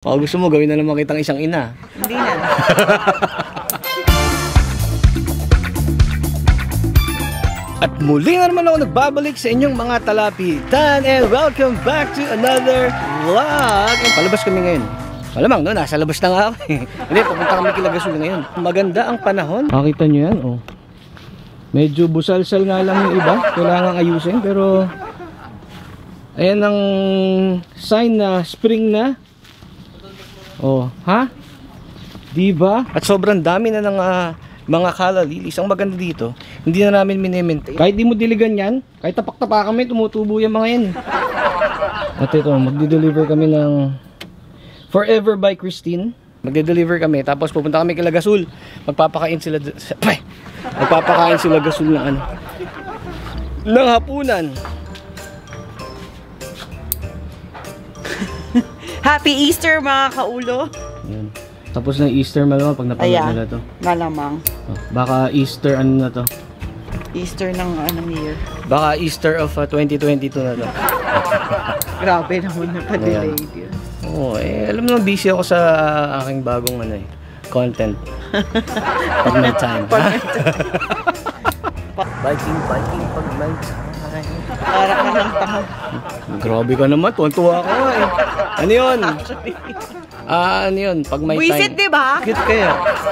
O gusto mo, gawin na naman kitang isang ina. Hindi na. At muli na naman ako nagbabalik sa inyong mga talapitan and welcome back to another vlog. And palabas kami ngayon. Malamang no, nasa labas na nga ako eh. Hindi, pupunta kami kila Gasol ngayon. Maganda ang panahon. Makita nyo yan, oh. Medyo busalsal nga lang yung iba. Kailangan ayusin, pero... Ayan ang sign na spring na. Oh, ha? Diba? At sobrang dami na ng ah, mga kala lilies. Ang maganda dito, hindi na namin minimaintain. Kahit di mo diligan yan, kahit tapak-tapak kami, tumutubo yung mga yan. At ito, magdi-deliver kami ng Forever by Christine. Magde-deliver kami, tapos pupunta kami kila Gasul. Magpapakain sila, sa- magpapakain sila Gasul ng ano, ng hapunan. Happy Easter mga kaulo. Yan. Tapos na Easter malamang pag napanood Ayan. nila to. Malamang. Oh, baka Easter ano na to. Easter ng anong year. Baka Easter of uh, 2022 na to. Grabe naman na pa-delayed yun. Oo, eh, alam mo, busy ako sa aking bagong ano eh, content. pag may time. ha? biking, biking, pag may time. Para ka ng tanga. Grabe ka naman, tuwan-tuwa ka eh. Ano yun? Ah, ano yun? Pag may Buisit, time. di ba? Cute kaya.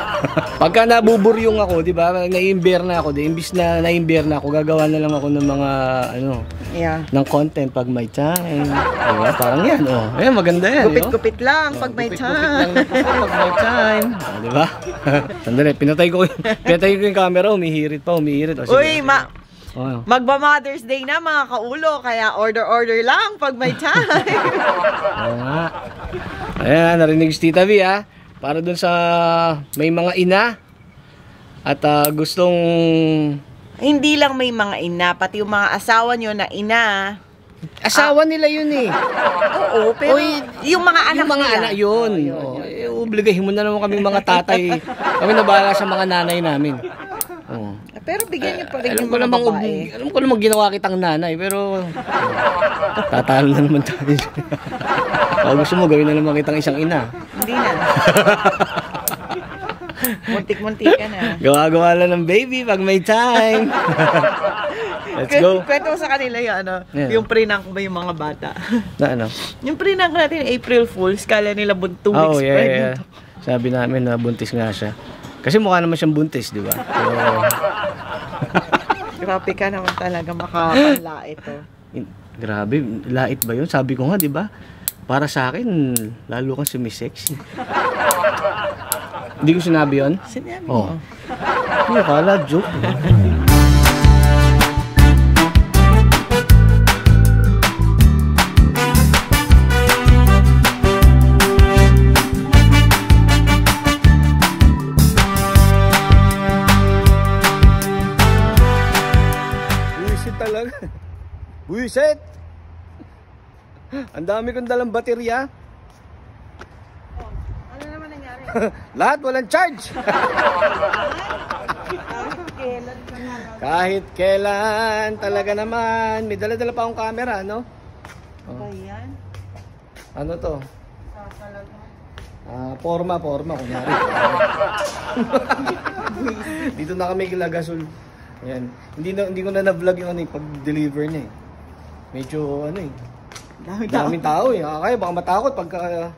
Pagka nabuburyong ako, di ba? Naiimber na ako. Di, imbis na naiimber na ako, gagawa na lang ako ng mga, ano, Yeah. ng content pag may time. Di ba? Parang yan, oh. Ayan, maganda yan. oh. Gupit-gupit lang pag may Gupit-gupit lang time. na po pag may time. Ah, di ba? Sandali, pinatay ko, pinatay ko yung camera, umihirit pa, umihirit. O, sige. Uy, ma Oh, magba Mother's Day na mga kaulo, kaya order-order lang pag may time. Oo nga. Ayan, narinig si Tita V ha. Para dun sa may mga ina at ah, gustong Hindi lang may mga ina, pati yung mga asawa nyo na ina. asawa nila yun eh. Oo, pero Uy, yung mga anak yung mga nila. anak yun. Oh, eh, obligahin mo na naman kami mga tatay. Kami na bahala sa mga nanay namin. Pero bigyan nyo pa rin Alam yung ko mga namang, babae. alam ko namang ginawa kitang nanay, pero tatalo na naman tayo. Kung gusto mo, gawin na naman kitang isang ina. Hindi na. Muntik-muntik ka na. Gawa-gawa lang ng baby pag may time. Let's go. Kwento mo sa kanila yung ano, Yeah. yung prank ba yung mga bata. Na ano? yung prank natin, April Fools, kala nila bun two Oh, weeks yeah, pregnant. yeah. Sabi namin na buntis nga siya. Kasi mukha naman siyang buntis, di ba? So, Grabe ka naman talaga makapanlait to. grabe, lait ba yun? Sabi ko nga, di ba? Para sa akin, lalo kang sumisexy. Hindi ko sinabi yun? Sinabi Oh. mo. Hindi, kala joke. Buisit! Ang dami kong dalang baterya. Ano naman nangyari? Lahat walang charge. Kahit kailan talaga naman. May dala-dala pa akong camera, no? Yan? Ano to? Ah, forma, forma, kunyari. Dito na kami kila Gasol. Ayan. Hindi, na, hindi ko na na-vlog yung ano, eh, pag-deliver niya eh. Medyo ano eh. Dami tao. Daming tao eh. Kaya baka matakot pagka uh,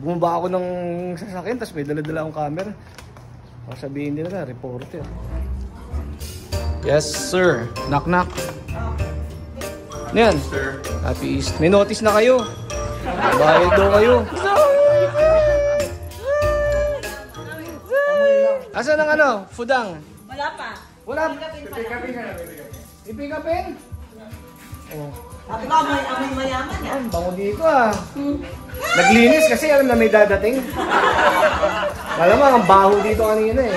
bumaba ako ng sasakyan tapos may dala-dala akong camera. Baka sabihin nila na, reporter. Yes, sir. Knock knock. Ano yan? Sir, Happy East. May notice na kayo. Bayad daw kayo. Asan ang ano? Fudang? Wala pa. Wala. Ipick upin? Oh. Sabi ko, amoy, amoy mayaman yan. Ang bango dito ah. Naglinis kasi alam na may dadating. Malamang ang baho dito kanina eh.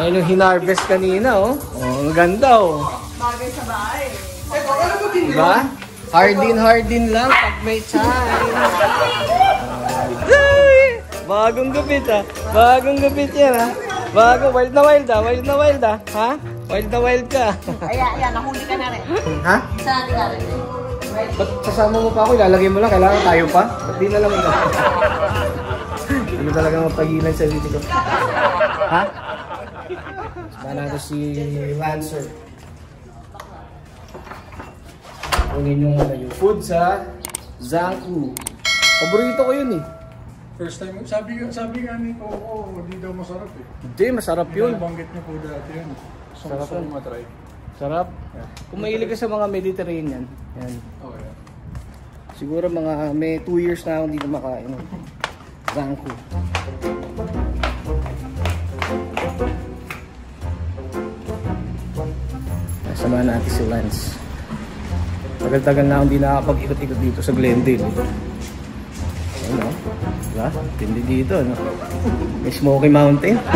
Ayun yung hinarvest kanina oh. Oh, ang ganda oh. Bagay sa bahay. Diba? Hardin hardin lang pag may time. Bagong gupit ah. Bagong gupit yan ah. Bago, wild na wild ah. Wild na wild ah. Ha? Wild na wild ka. Ayan, ayan, nahuli ka na rin. ha? Saan natin ka rin? Ba't sasama mo pa ako? Ilalagay mo lang. Kailangan tayo pa? Ba't di na lang ikaw? ano talaga mapagilan sa video ko? Ha? Samahan natin si Lancer. Kunin yung, yung food sa Zanku. Paborito ko yun eh. First time, sabi nga, sabi nga ni Coco, hindi daw masarap eh. Hindi, masarap yun. Banggit niya po dati yun. So, Sarap gusto yun. ko matry. Sarap. Kung mahilig ka sa mga Mediterranean, yan. Oh, yeah. Siguro mga may 2 years na ako hindi kumakain. Zanku. Samahan natin si Lance. Tagal-tagal na akong hindi nakakapag-ikot-ikot dito sa Glendale. Diba? Tindi dito, ano? May Smoky Mountain.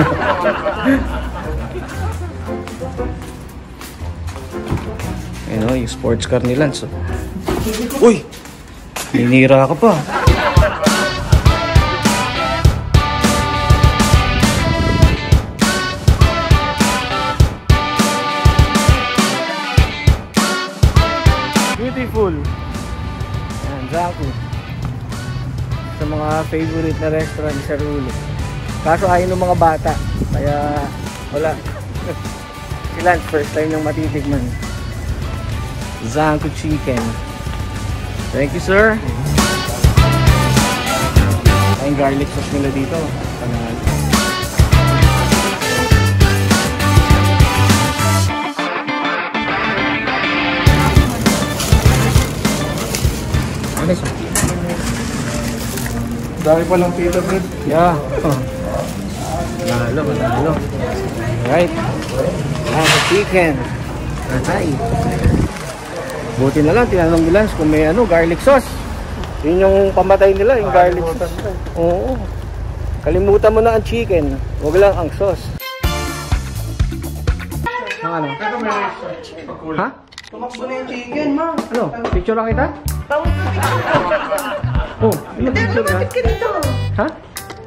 Ayun o, yung sports car ni Lance. Oh. Uy! Ninira ka pa. Beautiful. Yan, Zaku. Sa mga favorite na restaurant sa Rulo. Kaso ayaw ng mga bata. Kaya wala. si Lance, first time nang matitikman. Zanku Chicken. Thank you, sir. Ay, garlic sauce nila dito. Panahal. Ano siya? Dahil pa lang pita bread. Yeah. Manalo, manalo. Alright. Ah, chicken. Ay. Buti na lang, tinanong ni Lance kung may ano, garlic sauce. Yun yung pamatay nila, yung garlic sauce. Oo. Kalimutan mo na ang chicken. Huwag lang ang sauce. Ang ano? Ha? Tumakbo na yung chicken, ma. Ano? Picture lang kita? Tawag Oh, ano Hindi, ha? lumapit ka dito. Ha?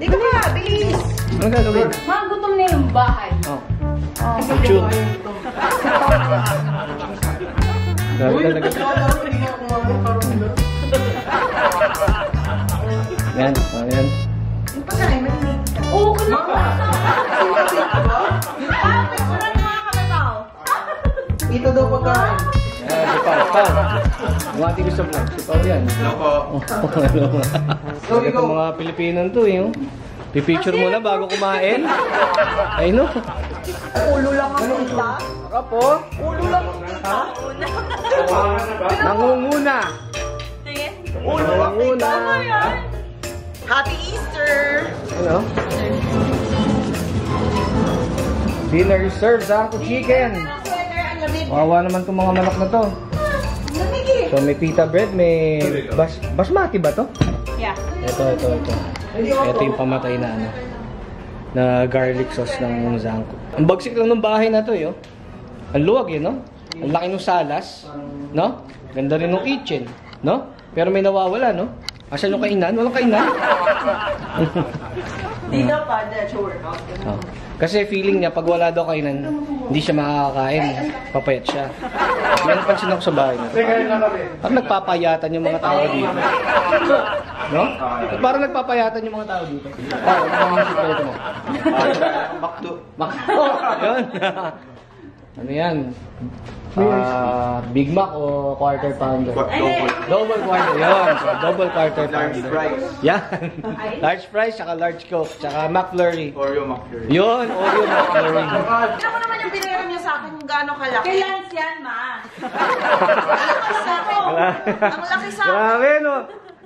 Hindi ka bilis. Ano gagawin? Mga gutom na yung bahay. Oh. Picture. Grabe talaga. Yan, oh, yan. Yung pagkain, maninig ka. Oo, ano Pao. Yung ating gusto vlog, si Pao yan. Hello po. Hello mga Pilipino to eh. oh. Pipicture mo na bago kumain. Ay no. Ulo lang ang kita. Sarap po. Ulo lang ang kita. Nangunguna. Tingin. Ulo lang ang. Nangunguna. Happy Easter! Ano? Dinner serves ako chicken. Wawa naman itong mga manok na to. Eh. So may pita bread, may bas basmati ba to? Yeah. Ito, ito, ito. Ito yung pamatay na ano na garlic sauce ng Zanko. Ang bagsik lang ng bahay na to, yo. Ang luwag, eh, no? Ang laki ng salas, no? Ganda rin ng kitchen, no? Pero may nawawala, no? Asan yung kainan? Walang kainan. Hindi na pa, that's your workout. Oh. Kasi feeling niya, pag wala daw kainan, hindi siya makakakain. Papayat siya. Yan pansin ako sa bahay niya. Parang nagpapayatan yung mga tao dito. No? Parang nagpapayatan yung mga tao dito. Ah, ano ang sikreto mo? Bakto. Bakto. Yun. ano yan? Ah, Big Mac o quarter pounder? Double quarter. Yun. So, double quarter pounder. Large fries. Yan. large fries, saka large coke, saka McFlurry. Oreo McFlurry. Yun, Oreo McFlurry. Tignan mo naman yung pinera niya sa akin kung gaano kalaki. Kay Lance yan, ma. Ang laki sa ako. Ang laki sa ako. Grabe, no?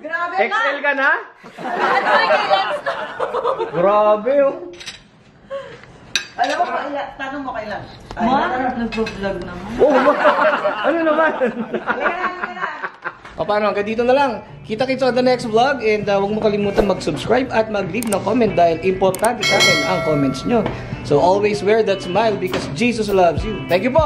Grabe XL ka na? Ano ay kay Lance? Grabe, oh. Alam mo, kaila- tanong mo kay Lance. Ay, Ma, nagpo-vlog naman. Oh, ma. ano naman? O paano, hanggang dito na lang. Kita-kita sa the next vlog and uh, huwag mo kalimutan mag-subscribe at mag-leave ng comment dahil importante sa akin ang comments nyo. So always wear that smile because Jesus loves you. Thank you po!